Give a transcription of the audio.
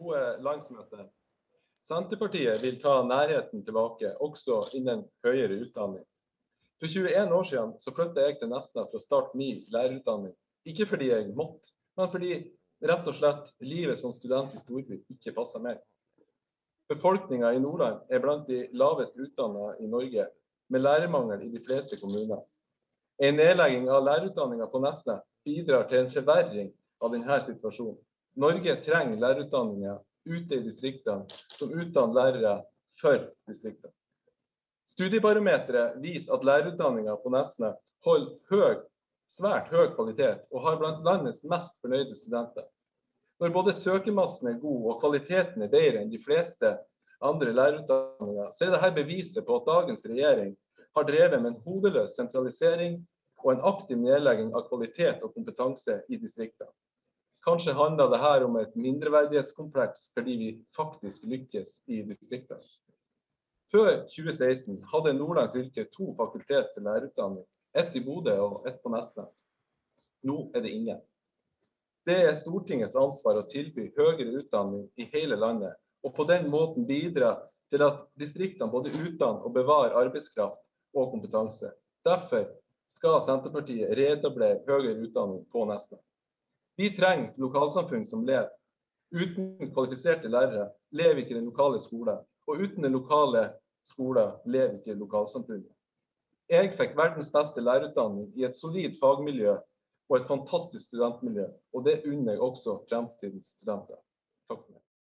Gode landsmøte. Senterpartiet vil ta nærheten tilbake, også innen høyere utdanning. For 21 år siden flyttet jeg til Nesna for å starte min lærerutdanning. Ikke fordi jeg måtte, men fordi rett og slett livet som student i storby ikke passer meg. Befolkninga i Nordland er blant de lavest utdanna i Norge, med lærermangel i de fleste kommuner. En nedlegging av lærerutdanninga på Nesna bidrar til en forverring av denne situasjonen. Norge trenger lærerutdanninger ute i distriktene som utdanner lærere for distriktene. Studiebarometeret viser at lærerutdanninga på Nesna holder høy, svært høy kvalitet og har blant landets mest fornøyde studenter. Når både søkermassen er god og kvaliteten er bedre enn de fleste andre lærerutdanninger, så er dette beviset på at dagens regjering har drevet med en hodeløs sentralisering og en aktiv nedlegging av kvalitet og kompetanse i distriktene. Kanskje handler det her om et mindreverdighetskompleks fordi vi faktisk lykkes i distriktene. Før 2016 hadde Nordland fylke to fakultet til lærerutdanning, ett i Bodø og ett på Nesna. Nå er det ingen. Det er Stortingets ansvar å tilby høyere utdanning i hele landet, og på den måten bidra til at distriktene både utdanner og bevarer arbeidskraft og kompetanse. Derfor skal Senterpartiet reetablere høyere utdanning på Nesna. Vi trenger lokalsamfunn som lever. Uten kvalifiserte lærere lever ikke den lokale skole, og uten den lokale skole lever ikke lokalsamfunnet. Jeg fikk verdens beste lærerutdanning i et solid fagmiljø og et fantastisk studentmiljø, og det unner jeg også fremtidens studenter. Takk for meg.